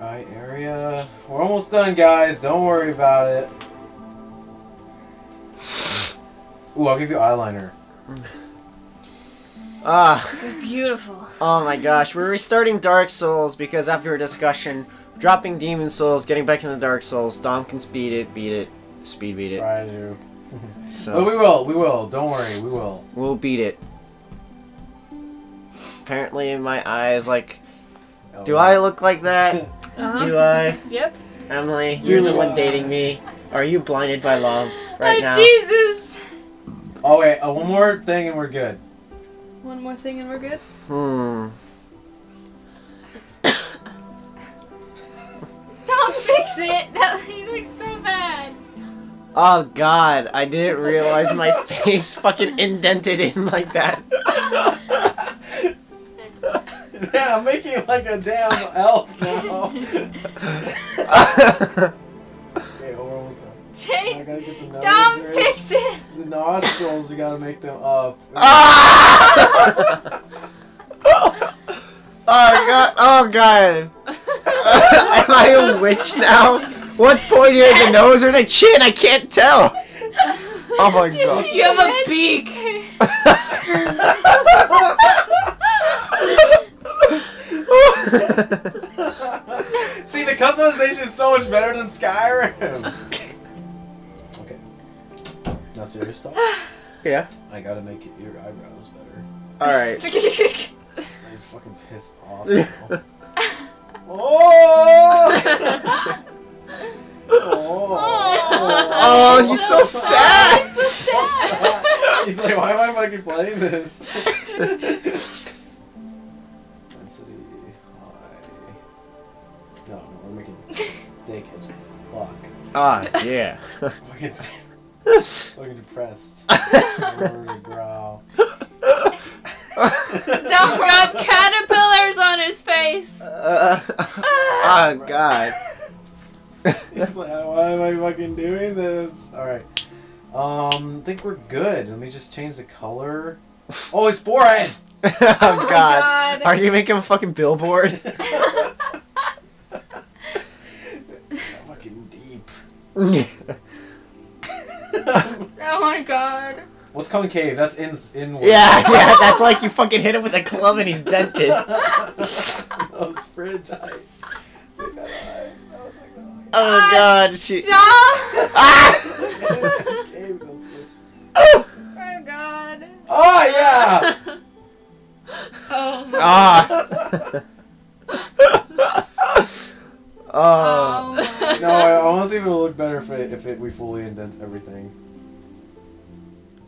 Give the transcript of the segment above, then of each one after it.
eye area. We're almost done, guys. Don't worry about it. Ooh, I'll give you eyeliner. Ah, Beautiful. oh my gosh, we're restarting Dark Souls because after a discussion, dropping Demon Souls, getting back into Dark Souls, Dom can speed it, beat it, speed beat it. Try to. But So we will. We will. Don't worry. We will. we'll beat it. Apparently, in my eyes like. Do I look like that? Uh-huh. Do I? Yep. Emily, you're the one dating me. Are you blinded by love right oh, now? Jesus! Oh wait. Uh, one more thing and we're good. One more thing and we're good. Hmm. Don't fix it! That, he looks so bad. Oh god, I didn't realize my face fucking indented in like that. Man, I'm making like a damn elf now. okay, we're almost done. Jake, gotta the don't fix it! The nostrils, you gotta make them up. Ah! oh god, oh god. Am I a witch now? What's pointier, the nose or the chin? I can't tell. Oh my You god. You have a beak. See, the customization is so much better than Skyrim. okay. Now, serious stuff. yeah. I gotta make it, your eyebrows better. Alright. I'm fucking pissed off. now. oh! oh! Oh, he's so sad. He's so sad. He's like, why am I fucking playing this? Thick as fuck. Ah, yeah. Fucking, fucking depressed. Lower brow. Dom's got caterpillars on his face. Uh, oh god. He's like, why am I fucking doing this? Alright. Um, I think we're good. Let me just change the color. Oh, it's boring. oh Oh god. God. Are you making a fucking billboard? fucking deep. Oh my god. What's concave? That's in inward. yeah, yeah, that's like you fucking hit him with a club and he's dented. that was fridge height. Take that eye. No, take that eye. Oh god, she. Stop! Ah! Concave, don't say- Oh god. Oh, yeah! Oh my Ah. oh. Oh my No, I, I want to see if it will look better if it, if it we fully indent everything.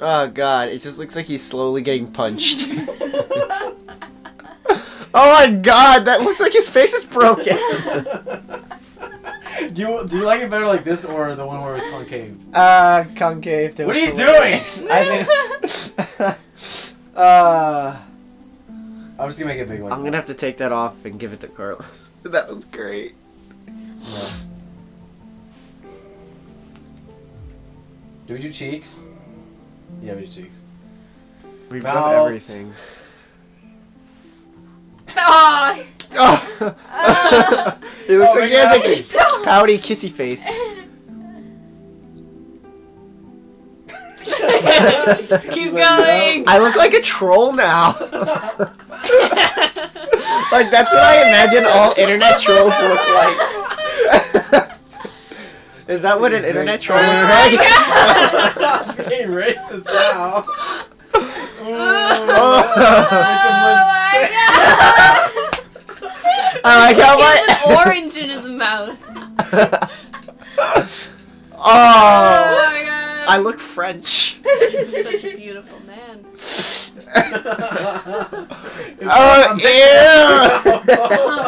Oh god, it just looks like he's slowly getting punched. oh my god, that looks like his face is broken. do you do you like it better like this or the one where it's concave? Uh, concave. What are you hilarious. doing? I think. uh, I'm just gonna make it big like I'm gonna have to take that off and give it to Carlos. That was great. No. Do we do cheeks? Yeah, we do cheeks. We've Mouth. done everything. Oh, Oh. Ah. he looks Oh like my he has like he's so. a pouty kissy face. Keep going. I look like a troll now. like that's what I imagine all internet trolls look like. Is that what an internet troll looks oh like? it's getting racist now. Oh. Oh my god. I like how He has my an orange in his mouth. Oh oh, my god. I look French. This is such a beautiful man. Oh, ew.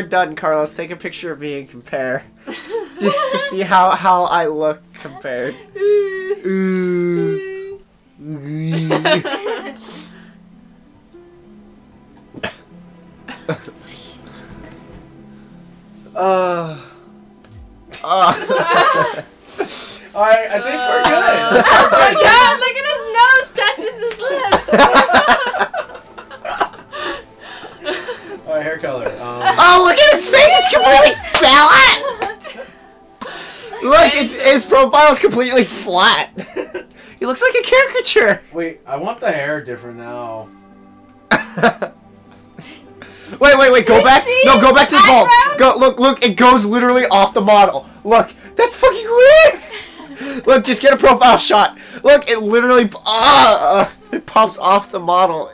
We're done, Carlos, take a picture of me and compare, just to see how how I look compared. Ooh. Uh. Uh. Alright, I think we're Uh, good. Oh my god, look at his nose touches his lips. Profile's completely flat. he looks like a caricature. Wait, I want the hair different now. wait, wait, wait. Go you back. No, go back to the his bulb. eyebrows? Go. Look, look. It goes literally off the model. Look. That's fucking weird. Look, just get a profile shot. Look, it literally. Ah, it pops off the model.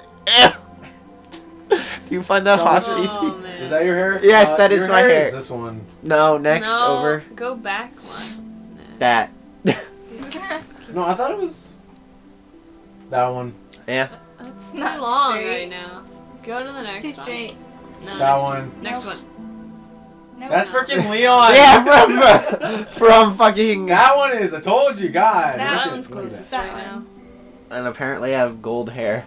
Do you find that hot, Oh, Cece? Oh. Is that your hair? Yes, Uh, that is your my hair. Is this one. No, next no, over Go back one. That. No, I thought it was that one. yeah. That's It's too not long straight. right now. Go to the next Too one. straight. No, That next one. Next Nope. one. No, That's no. freaking Leon. Yeah, from from fucking. That one is. I told you guys. That Look one's closest that. right now. And apparently I have gold hair.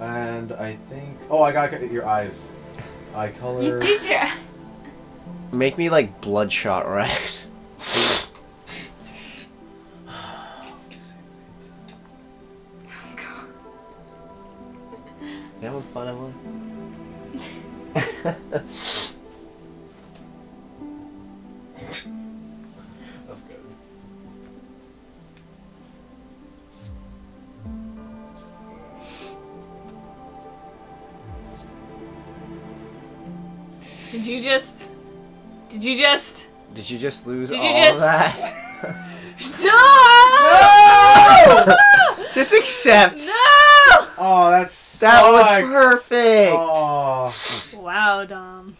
And I think. Oh, I got your eyes. Eye color. You did your. Make me like bloodshot red. You having fun, Emily? That's good. Did you just? Did you just? Did you just lose Did you all just- that? No! no! just accept. no! Oh, that's. That was perfect. Oh. Wow, Dom.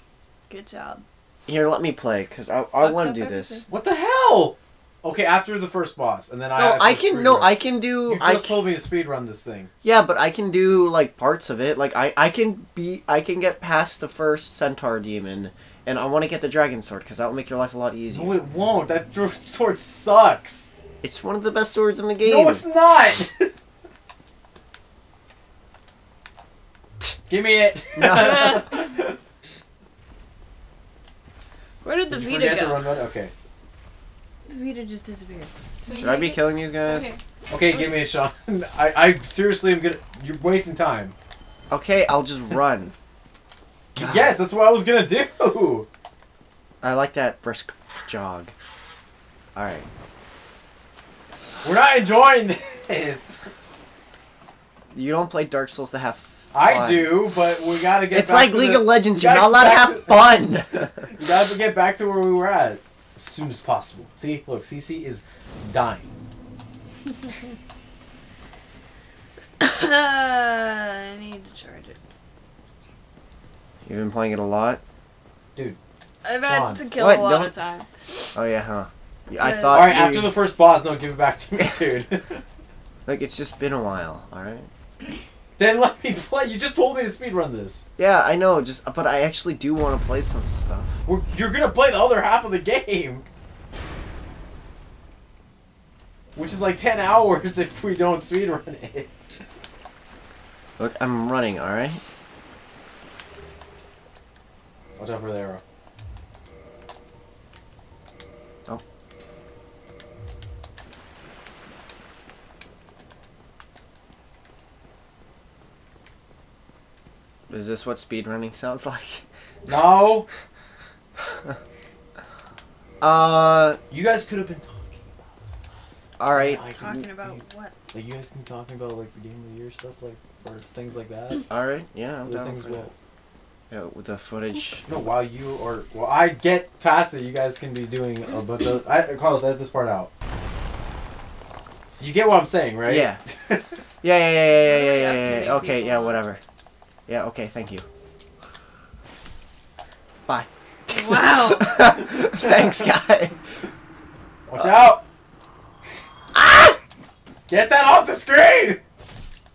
Good job. Here, let me play, cause I, I want to do this. What the hell? Okay, after the first boss, and then I. No, have I can. No, run. I can do. You I just can, told me to speed run this thing. yeah, but I can do like parts of it. Like I, I can be. I can get past the first centaur demon, and I want to get the dragon sword, cause that will make your life a lot easier. No, it won't. That dr- sword sucks. It's one of the best swords in the game. No, it's not. Give me it. No. Where did the Did you Vita forget to go? run, run? Okay. The Vita just disappeared. Should I be killing these guys? Okay. Okay, give me it, Sean. I, I seriously am gonna. You're wasting time. Okay, I'll just run. God. Yes, that's what I was gonna do. I like that brisk jog. Alright. We're not enjoying this. You don't play Dark Souls to have fun. I do, but we gotta get. It's back like to League the, of Legends, you you're not allowed to have back fun! You gotta get back to where we were at as soon as possible. See, look, CC is dying. I need to charge it. You've been playing it a lot? Dude. I've Sean. had to kill What? a lot Don't- of time. Oh yeah, huh. Yeah, I thought All right, after the first boss, no, give it back to me, dude. Like, it's just been a while, alright? then let me play. You just told me to speedrun this. Yeah, I know, just but I actually do want to play some stuff. We're, you're gonna play the other half of the game. Which is like 10 hours if we don't speedrun it. Look, I'm running, alright? Watch out for the arrow. Oh. Is this what speedrunning sounds like? No! Uh, You guys could have been talking about stuff. alright, Like, Talking you- about you- what? Like, you guys can be talking about, like, the game of the year stuff, like, or things like that. alright, yeah, I'm Other down things for will. that. Yeah, with the footage. No, while you are. Well, I get past it, you guys can be doing. Uh, but the. I, Carlos, edit this part out. You get what I'm saying, right? Yeah. Yeah, yeah, yeah, yeah, yeah, yeah, yeah, yeah, yeah. Okay, yeah, whatever. Yeah, okay, thank you. Bye. Wow. Thanks, guy. Watch out! Ah! Get that off the screen!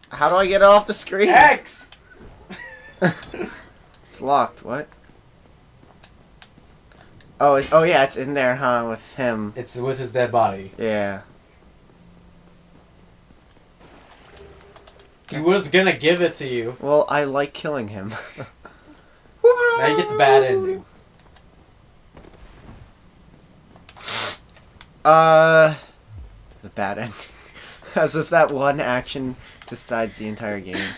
How do I get it off the screen? X! It's locked. What? Oh, oh yeah, it's in there, huh? With him. It's with his dead body. Yeah. He was gonna give it to you. Well, I like killing him. Now you get the bad ending. Uh, the bad ending. As if that one action decides the entire game.